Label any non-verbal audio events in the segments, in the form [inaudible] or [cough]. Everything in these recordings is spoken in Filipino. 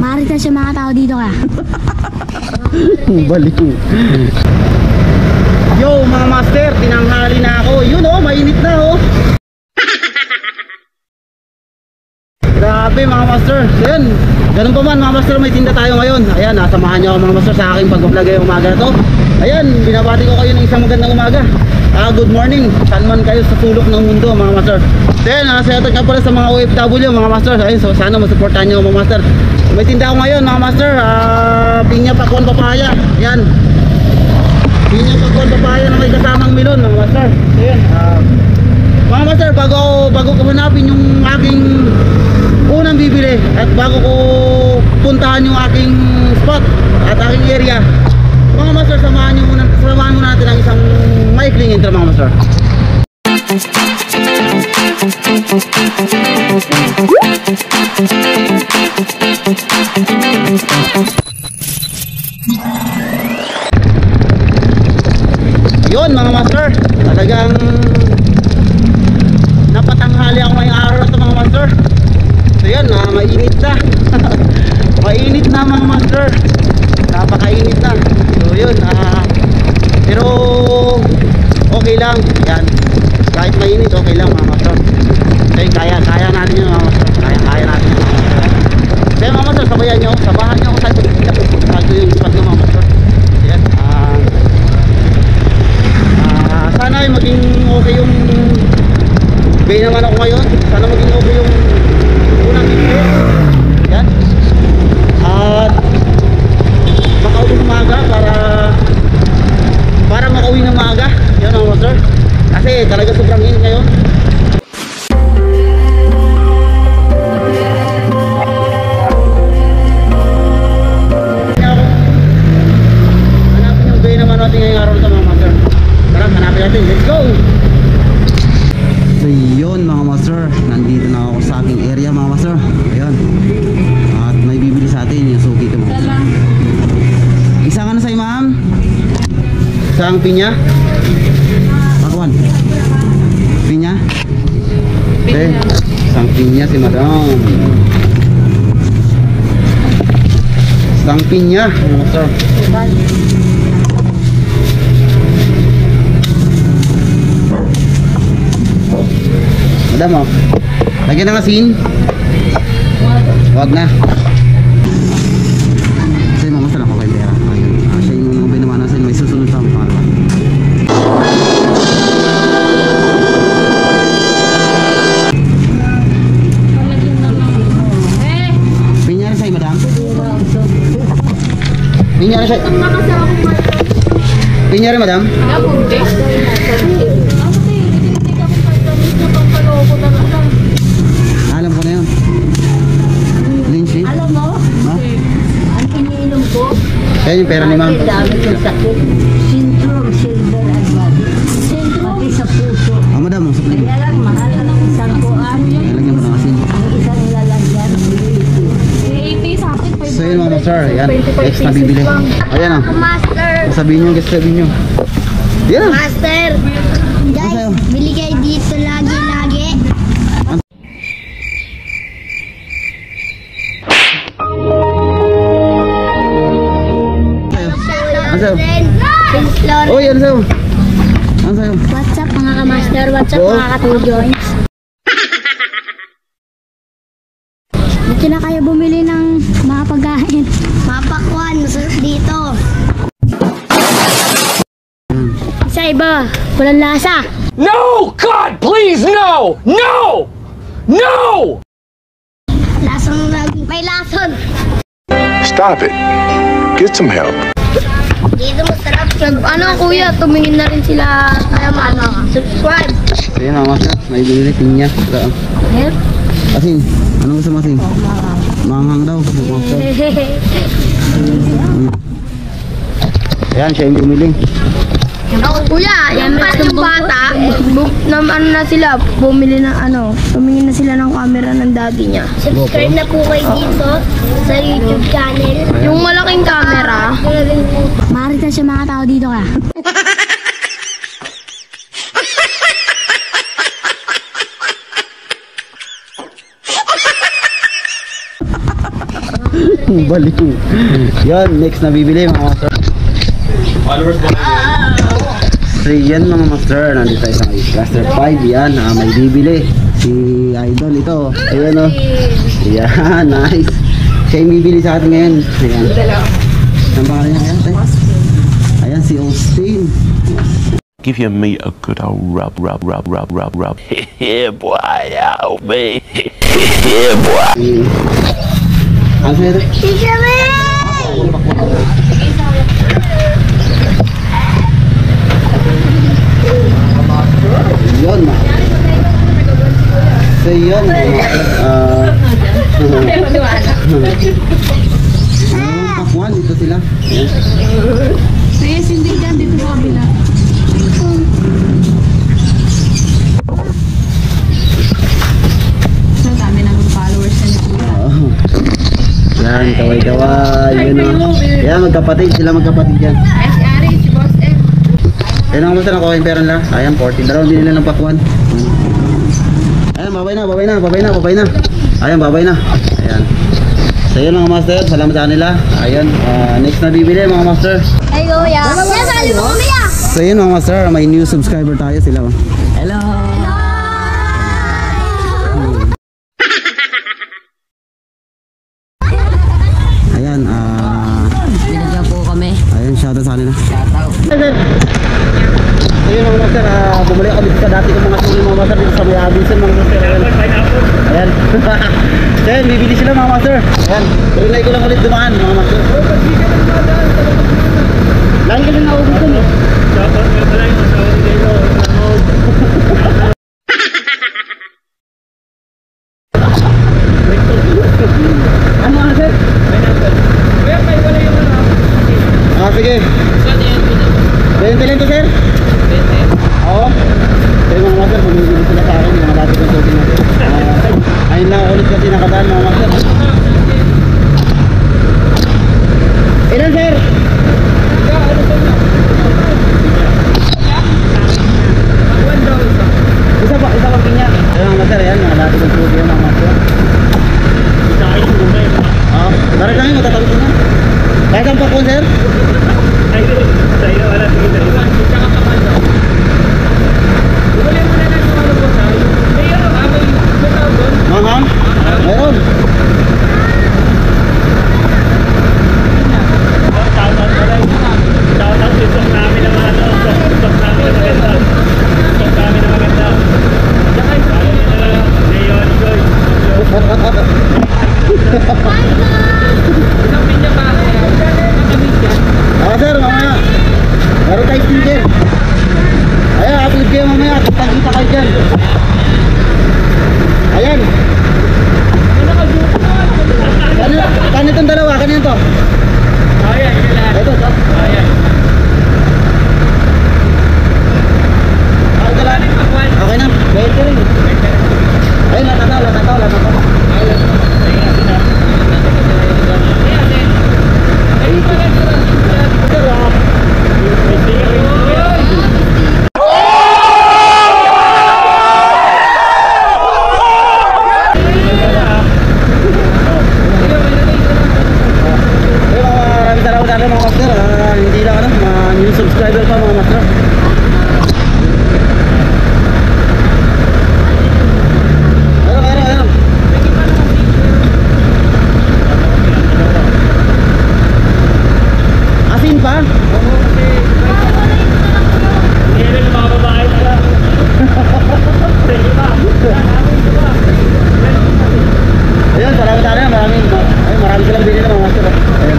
Marites yung mga tao dito ka. [laughs] Baliw. Yo mga master, tinanghali na ako. Yun oh, mainit na oh. [laughs] Grabe mga master. Yun, ganun pa man mga master, may tinda tayo ngayon. Ayan, nasamahan niyo ako mga master sa aking pag-vlog ngayong umaga na to. Ayan, binabati ko kayo ng isang magandang umaga. Ah, good morning. Saan kayo sa sulok ng mundo mga master. Uh, sa ka pala sa mga OFW mga master. Ayun, so sana masuportahan niyo mga master. May tinda ako ngayon mga master. Ah, pinya pakwan papaya. Ayan. Pinya pakwan papaya na may kasamang milon mga master. So yun, ah, mga master, bago bago ko hanapin yung aking unang bibili at bago ko puntahan yung aking spot at aking area mga master samahan nyo muna master yun mga master. Talagang napatanghali ako ngayong araw na ito mga master. So yun ah, mainit na [laughs] mainit na mga master napakainit na so yun ah, pero okay lang. Yan. Kahit mainit okay lang mga master. Okay, kaya kaya natin yun mga master. Kaya kaya natin yun. Mga master kaya mga master sabayan nyo sabahan nyo ako sa pagkita ko yung ko mga master. Yan ah, ah, sana ay maging okay yung Bay naman ako ngayon. Sana maging okay yung unang bibili. Yan. At makauwi ng maaga para para makauwi ng maaga. Yan mga master. Kasi talaga sobrang init ngayon. Isang pinya? Pakuan. Pinya? Okay. Isang pinya si madam. Isang pinya mga master. Madam oh. Lagyan ng asin. Huwag na. Pinyari sa'yo. Pinyari, madam. Alam ko na yun. Lindsay. Alam mo, Ha? ang iniinom ko, Kaya yung pera ni ma'am. dami ng sakit. Sintrom, silver, and body. Sintrom, pati sa puso. Ah, madam, ang supply. Kaya lang, mahal ng isang kuan. Lagyan mo ng asin. Ang isang lalagyan, So yun mga master, yan, next na bibili. Ayan ah, Master! sabihin nyo, guys, sabihin nyo. Yan ah. Master! Guys, bili kayo dito lagi-lagi. Sa'yo. Ano sa'yo? Uy, ano sa'yo? Ano sa'yo? What's up mga ka-master? What's up mga ka-two-joints? [laughs] Dito na kayo bumili walang lasa. No! God, please, no! No! No! Lasang lagi. May lason. Stop it. Get some help. Dito masarap. Nag, ano kuya, tumingin na rin sila. Kaya ano, subscribe. Yun mga master, may bibili, pinya. Help. Asin, ano gusto mo asin? Manghang daw. Master. [laughs] Ayan, siya yung bumili. Kuya, yan pa yung bata. Bu- naman na sila, bumili ng ano, tumingin na sila ng camera ng daddy niya. Subscribe na po kayo dito sa YouTube channel. Yung malaking camera. Marites yung mga tao dito ka. Baliw. Yan, next na bibili mga master. So yan mga master, nandito tayo sa may cluster 5, yan, ah, may bibili. Si Idol ito, ayan o. Yan, [laughs] nice. Siya yung bibili sa atin ngayon. Ayan. Ang pangalan niya? Ayan, tayo. Ayan, si Austin. Give your meat a good old rub, rub, rub, rub, rub, rub. [laughs] yeah, boy, help me. [laughs] yeah, boy. Ano sa'yo ito? Yun. So yun, ah... Ah, pakwan, dito sila. Yes, hindi dyan. Dito sa kabila. Oh. Yan, kaway-kaway. Oh. Yan, magkapatid. Sila magkapatid yan. Ay, si Ari, si Boss M. Yan ang gusto na kuha yung pera nila. Ayan, 14. Dalawang binili ng pakwan. Ayan, babay na, babay na, babay na, babay na. Ayan, babay na. Ayan. So yun mga master, salamat sa kanila. Ayan, ah, next na bibili mga master. Ay, kuya. Nasali mo ah. So yun mga master, may new subscriber tayo sila. oh. Ayan, ah... Binigyan po kami. Ayun, shoutout sa kanila. Shoutout. Ayun mga master, ah, bumalik ako dito sa dati kong mga suli mga master dito sa may Abinson mga master. Ayan. Ayan. Bibili sila mga master. Ayan. Turinay ko lang ulit dumaan mga master. Lagi ka lang naubos dun eh. [laughs] Ano nga sir? Ah, sige. 20 lang to, sir? 20? Oo. Kaya mga master, bumibili sila sa akin, yung mga dati kong tubig natin. Ah, ayun lang ulit kasi nakadaan mga master. Ilan, sir? Isa pa, isa pa pinya. Ayun mga master, ayan, mga dati kong tubig mga master. Ah, tara kami, matatawid ko na. Kaya saan pa po, sir? Manghang? Meron. Ah, [laughs] sir, mamaya. Meron tayo sticker. Ayan, upload kayo mamaya. Tagkita kayo dyan. Ayan. Kanina, kanina itong dalawa, kanina to. Ito, to. Ah, ito lang. Okay na, ka rin. Ayun, latataw, latataw, latataw. Sir, ah, Ayun, mga maraming salamat sa atin, mga master. Ah, hindi lang ano, mga new subscriber pa mga master. Ayun, ayun, ayun. Asin pa? Ayun, salamat sa atin. Maraming, ay, maraming silang binili mga master. ah. Ayun.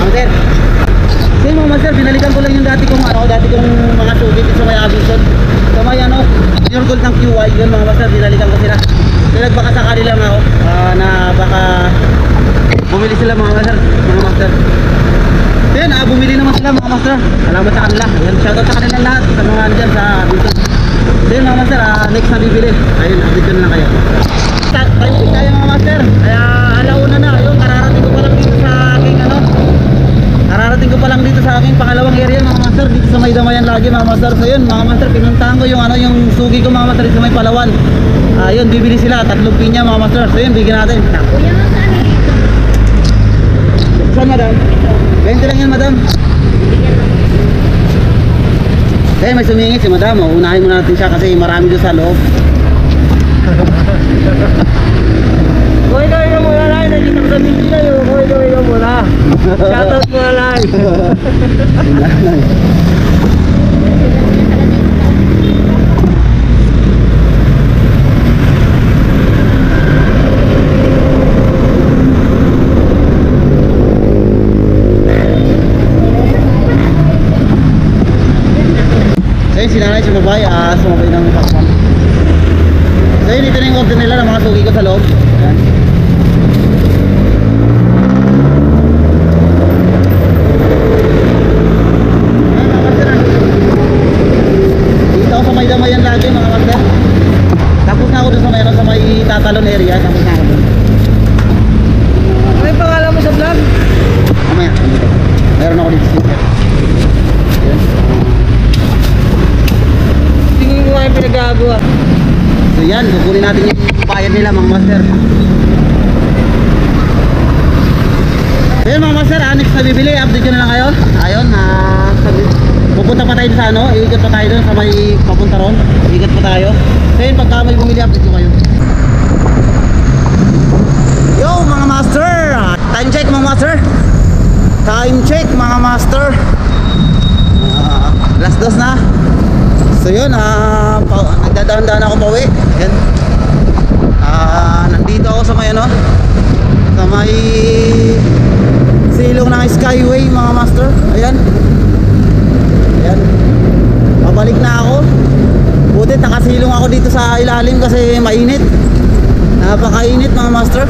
Ang sir. Kasi mga master, binalikan ko lang yung dati kong ano, dati kong mga sulit sa may Abinson. Sa may ano, pure gold ng QY, yun mga master, binalikan ko sila. Kaya nagbaka sakali lang ako, ah, na baka bumili sila mga master, mga master. So yun, ah, bumili naman sila mga master. Salamat sa kanila. Yan, shoutout sa kanila lahat, sa mga ano dyan, sa Abinson. So yun mga master, ah, next na bibili. Ayun, update ko na lang kayo. Check tayo mga master. Kaya alauna na, ayun, kararating ko pa lang dito sa aking ano, Kararating linggo pa lang dito sa aking pangalawang area mga master dito sa may damayan lagi mga master so yun mga master pinuntahan ko yung ano yung sugi ko mga master dito sa may palawan ah yun bibili sila tatlong pinya mga master so yun bigyan natin Kuya, saan saan madam? 20 lang yan madam eh may sumingit si madam oh. unahin muna natin siya kasi marami doon sa loob Kuya, kuya ka muna lang. Nandito sa video na yun. Kuya, kuya ka muna. [laughs] Shoutout muna lang. So yun, sinanay si babae, ah, sumabay ng pakwan. So yun, ito na yung order nila ng mga sugi ko sa loob. Ayan, mga master, ah. Dito ako sa may damayan lagi mga master. Tapos na ako dun sa mayroon sa may tatalon area. Tapos na ako dun. Ano yung pangalan mo sa vlog? Mamaya. Meron ako dito sticker. Tingin ko nga yung pinagagawa. So yan, kukunin natin yung bayad nila mga master. Ah, next na bibili, update na lang kayo. Ayun, ah, pupunta pa tayo sa ano, iikot pa tayo doon sa may papunta ron. Iikot pa tayo. So yun, pagka may bumili, update ko kayo. Yo mga master, time check mga master. Time check mga master. Ah, last dos na. So yun, pa, nagdadahan-dahan ako pauwi. Yan. Ah, nandito ako sa may ano, sa may silong ng Skyway mga master. Ayan. Ayan. Pabalik na ako. Buti nakasilong ako dito sa ilalim kasi mainit. Napakainit mga master.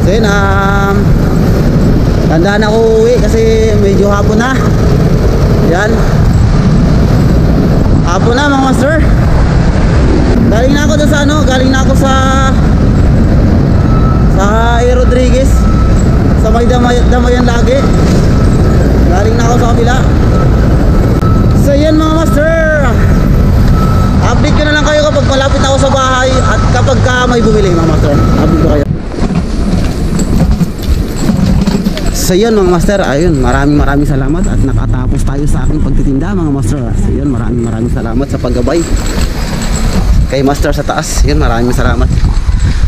So yun, ah, tandaan ako uwi kasi medyo hapon na. Yan. Hapon na mga master. Galing na ako doon sa ano, galing na ako sa sa A. Rodriguez. Sa may damay, damayan lagi. Galing na ako sa kabila. So yan mga master. Update ko na lang kayo kapag malapit ako sa bahay at kapag ka may bumili mga master. Update ko kayo. So yun mga master, ayun, maraming maraming salamat at nakatapos tayo sa aking pagtitinda mga master. So yun, maraming maraming salamat sa paggabay kay master sa taas. Yun, maraming salamat.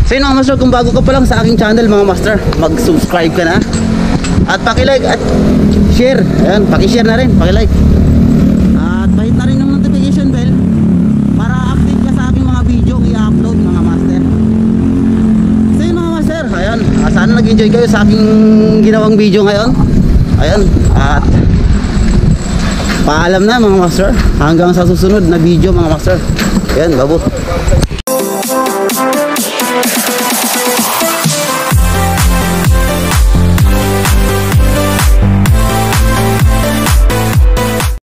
So yun mga master, kung bago ka pa lang sa aking channel mga master, mag-subscribe ka na. At paki-like at share. Ayan, paki-share na rin, paki-like. At pahit na rin ng notification bell para update ka sa aking mga video i-upload mga master. So yun mga master, ayan, ah, sana nag-enjoy kayo sa aking ginawang video ngayon. Ayan, at paalam na mga master, hanggang sa susunod na video mga master. Ayan, babot.